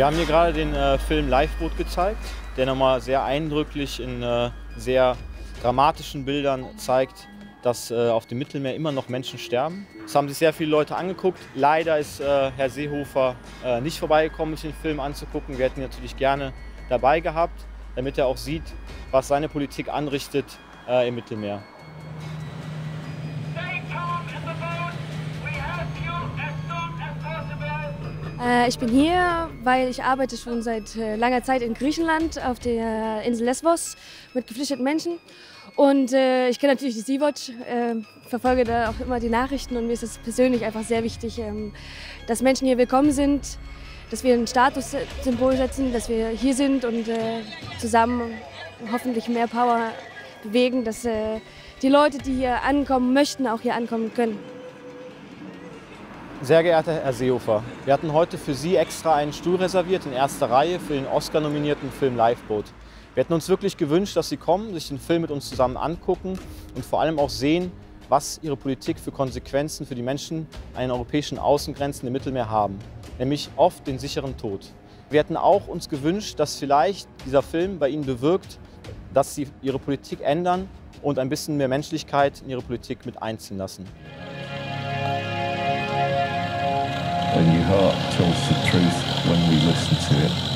Wir haben hier gerade den äh, Film Liveboot gezeigt, der nochmal sehr eindrücklich in äh, sehr dramatischen Bildern zeigt, dass äh, auf dem Mittelmeer immer noch Menschen sterben. Das haben sich sehr viele Leute angeguckt. Leider ist äh, Herr Seehofer äh, nicht vorbeigekommen, sich den Film anzugucken. Wir hätten ihn natürlich gerne dabei gehabt damit er auch sieht, was seine Politik anrichtet äh, im Mittelmeer. Äh, ich bin hier, weil ich arbeite schon seit äh, langer Zeit in Griechenland auf der Insel Lesbos mit geflüchteten Menschen. Und äh, ich kenne natürlich die Sea-Watch, äh, verfolge da auch immer die Nachrichten und mir ist es persönlich einfach sehr wichtig, ähm, dass Menschen hier willkommen sind, dass wir ein Statussymbol setzen, dass wir hier sind und äh, zusammen hoffentlich mehr Power bewegen, dass äh, die Leute, die hier ankommen möchten, auch hier ankommen können. Sehr geehrter Herr Seehofer, wir hatten heute für Sie extra einen Stuhl reserviert in erster Reihe für den Oscar-nominierten Film Lifeboat. Wir hätten uns wirklich gewünscht, dass Sie kommen, sich den Film mit uns zusammen angucken und vor allem auch sehen, was Ihre Politik für Konsequenzen für die Menschen an den europäischen Außengrenzen im Mittelmeer haben, nämlich oft den sicheren Tod. Wir hätten auch uns gewünscht, dass vielleicht dieser Film bei Ihnen bewirkt, dass Sie Ihre Politik ändern und ein bisschen mehr Menschlichkeit in Ihre Politik mit einziehen lassen. and your heart tells the truth when we listen to it.